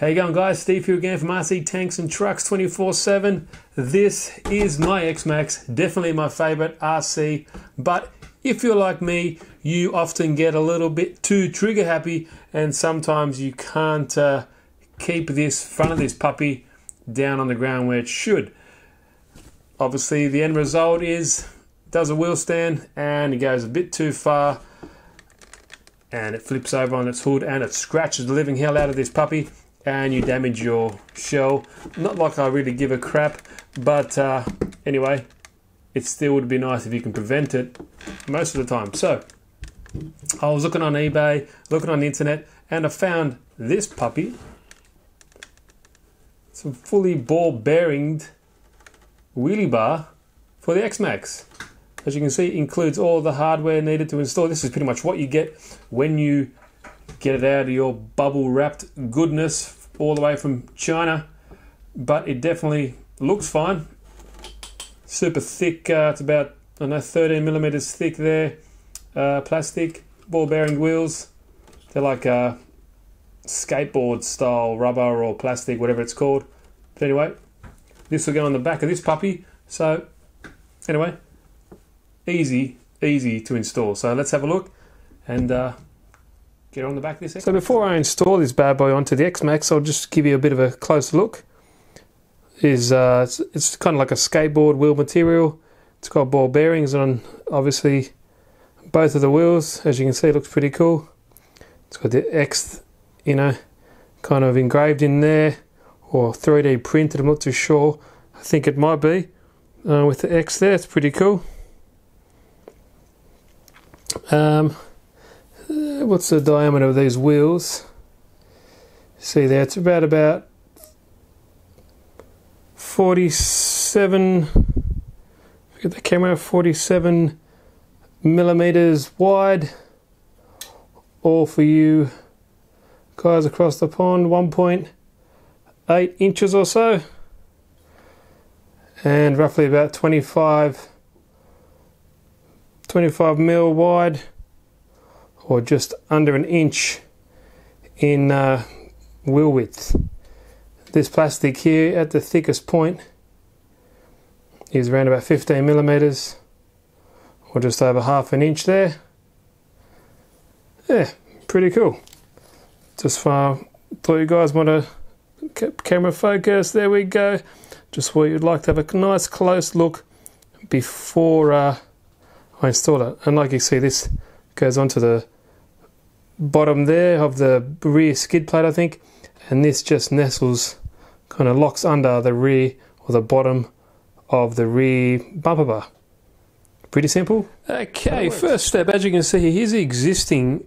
How you going guys? Steve here again from RC Tanks and Trucks 24-7. This is my X-Maxx, definitely my favorite RC, but if you're like me, you often get a little bit too trigger happy and sometimes you can't uh, keep this front of this puppy down on the ground where it should. Obviously the end result is does a wheel stand and it goes a bit too far and it flips over on its hood and it scratches the living hell out of this puppy and you damage your shell. Not like I really give a crap, but uh, anyway, it still would be nice if you can prevent it most of the time. So, I was looking on eBay, looking on the internet, and I found this puppy. Some fully ball bearinged wheelie bar for the X-Maxx. As you can see, includes all the hardware needed to install. This is pretty much what you get when you get it out of your bubble wrapped goodness all the way from China. But it definitely looks fine. Super thick, uh, it's about, I know, 13 millimeters thick there. Uh, plastic, ball bearing wheels. They're like uh, skateboard style rubber or plastic, whatever it's called. But anyway, this will go on the back of this puppy. So, anyway, easy, easy to install. So let's have a look and uh, get on the back of this. So before I install this bad boy onto the X-Maxx, I'll just give you a bit of a close look. Is uh, it's, it's kind of like a skateboard wheel material. It's got ball bearings on obviously both of the wheels. As you can see, it looks pretty cool. It's got the X, you know, kind of engraved in there or 3D printed. I'm not too sure. I think it might be uh, with the X there. It's pretty cool. Um, what's the diameter of these wheels? See there, it's about about 47. Get the camera, 47 millimeters wide. All for you guys across the pond, 1.8 inches or so, and roughly about 25 25 mil wide or just under an inch in uh, wheel width. This plastic here at the thickest point is around about 15 millimeters or just over half an inch there. Yeah, pretty cool. Just uh, thought you guys want to keep camera focus. There we go. Just what you'd like to have a nice close look before uh, I install it. And like you see, this goes onto the bottom there of the rear skid plate, I think, and this just nestles, kind of locks under the rear or the bottom of the rear bumper bar. Pretty simple. Okay, first step, as you can see, here's the existing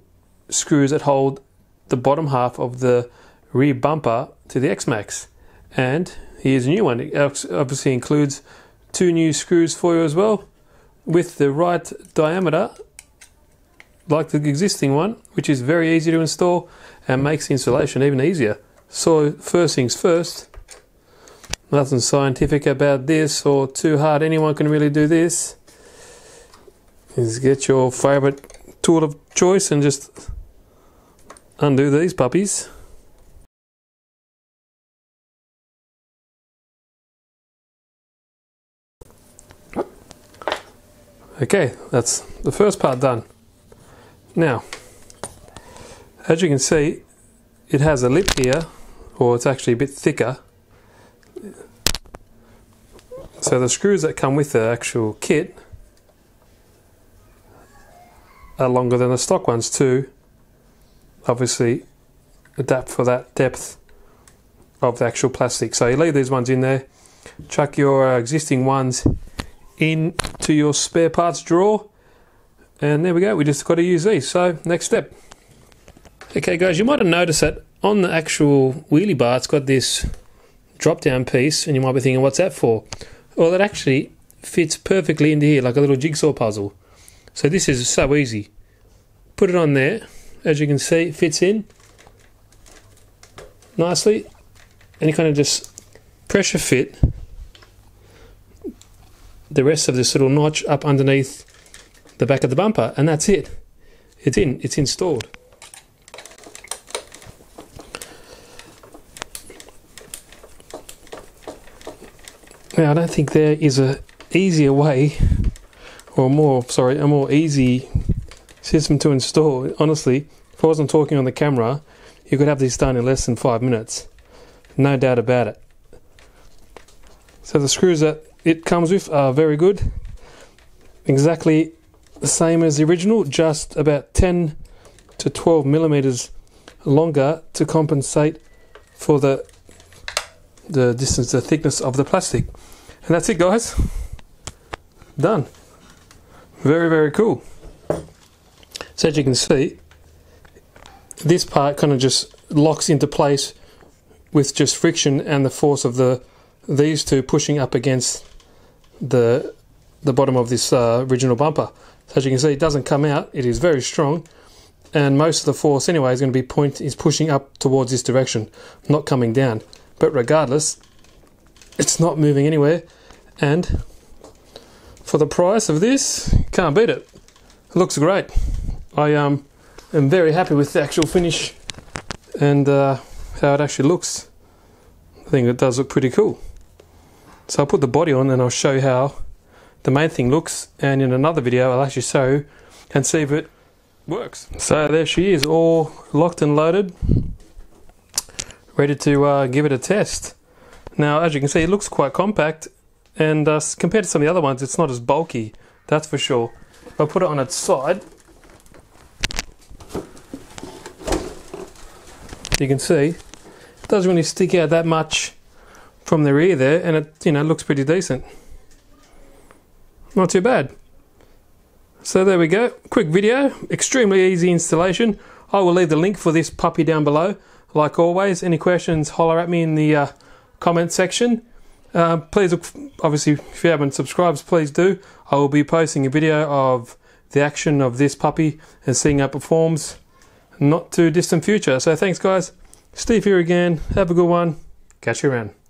screws that hold the bottom half of the rear bumper to the X-Maxx. And here's a new one. It obviously includes two new screws for you as well with the right diameter like the existing one which is very easy to install and makes installation even easier so first things first nothing scientific about this or too hard anyone can really do this is get your favorite tool of choice and just undo these puppies Okay, that's the first part done. Now, as you can see, it has a lip here, or it's actually a bit thicker. So the screws that come with the actual kit are longer than the stock ones too. Obviously, adapt for that depth of the actual plastic. So you leave these ones in there, chuck your uh, existing ones into your spare parts drawer and there we go we just got to use these. So next step. Okay guys you might have noticed that on the actual wheelie bar it's got this drop down piece and you might be thinking what's that for? Well that actually fits perfectly into here like a little jigsaw puzzle. So this is so easy. Put it on there. As you can see it fits in nicely. And you kind of just pressure fit the rest of this little notch up underneath the back of the bumper and that's it. It's in, it's installed. Now I don't think there is a easier way or more sorry, a more easy system to install. Honestly, if I wasn't talking on the camera, you could have this done in less than five minutes. No doubt about it. So the screws that it comes with are very good. Exactly the same as the original, just about 10 to 12 millimeters longer to compensate for the the distance, the thickness of the plastic. And that's it, guys. Done. Very, very cool. So as you can see, this part kind of just locks into place with just friction and the force of the these two pushing up against the the bottom of this uh, original bumper. So as you can see, it doesn't come out. It is very strong, and most of the force anyway is going to be point is pushing up towards this direction, not coming down. But regardless, it's not moving anywhere, and for the price of this, can't beat it. It looks great. I um am very happy with the actual finish and uh, how it actually looks. I think it does look pretty cool. So I'll put the body on and I'll show you how the main thing looks and in another video I'll actually show and see if it works. So there she is all locked and loaded ready to uh, give it a test. Now as you can see it looks quite compact and uh, compared to some of the other ones it's not as bulky that's for sure. If I put it on its side you can see it doesn't really stick out that much from the rear there and it you know looks pretty decent. Not too bad. So there we go. Quick video, extremely easy installation. I will leave the link for this puppy down below. Like always, any questions, holler at me in the uh, comment section. Uh, please, obviously, if you haven't subscribed, please do. I will be posting a video of the action of this puppy and seeing how it performs not too distant future. So thanks, guys. Steve here again. Have a good one. Catch you around.